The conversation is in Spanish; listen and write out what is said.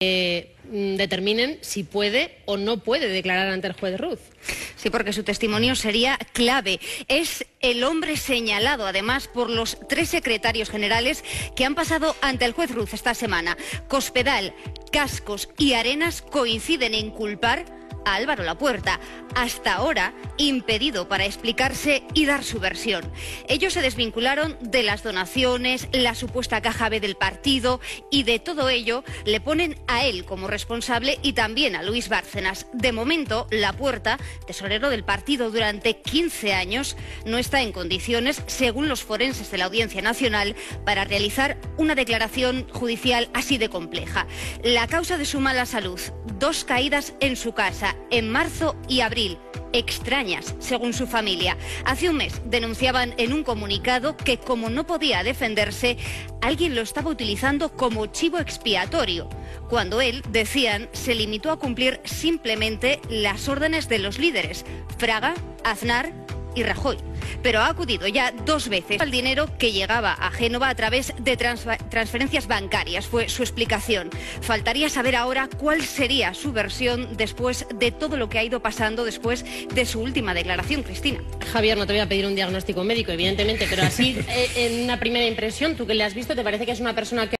mm, determinen si puede o no puede declarar ante el juez Ruz. Sí, porque su testimonio sería clave. Es el hombre señalado, además, por los tres secretarios generales que han pasado ante el juez Ruz esta semana. Cospedal, Cascos y Arenas coinciden en culpar a Álvaro Lapuerta, hasta ahora impedido para explicarse y dar su versión. Ellos se desvincularon de las donaciones, la supuesta caja B del partido y de todo ello le ponen a él como responsable y también a Luis Bárcenas. De momento, Lapuerta, tesorero del partido durante 15 años, no está en condiciones, según los forenses de la Audiencia Nacional, para realizar una declaración judicial así de compleja. La causa de su mala salud, dos caídas en su casa, en marzo y abril extrañas, según su familia. Hace un mes denunciaban en un comunicado que como no podía defenderse, alguien lo estaba utilizando como chivo expiatorio, cuando él, decían, se limitó a cumplir simplemente las órdenes de los líderes, Fraga, Aznar y Rajoy. Pero ha acudido ya dos veces al dinero que llegaba a Génova a través de transferencias bancarias. Fue su explicación. Faltaría saber ahora cuál sería su versión después de todo lo que ha ido pasando después de su última declaración, Cristina. Javier, no te voy a pedir un diagnóstico médico, evidentemente, pero así, eh, en una primera impresión, tú que le has visto, ¿te parece que es una persona que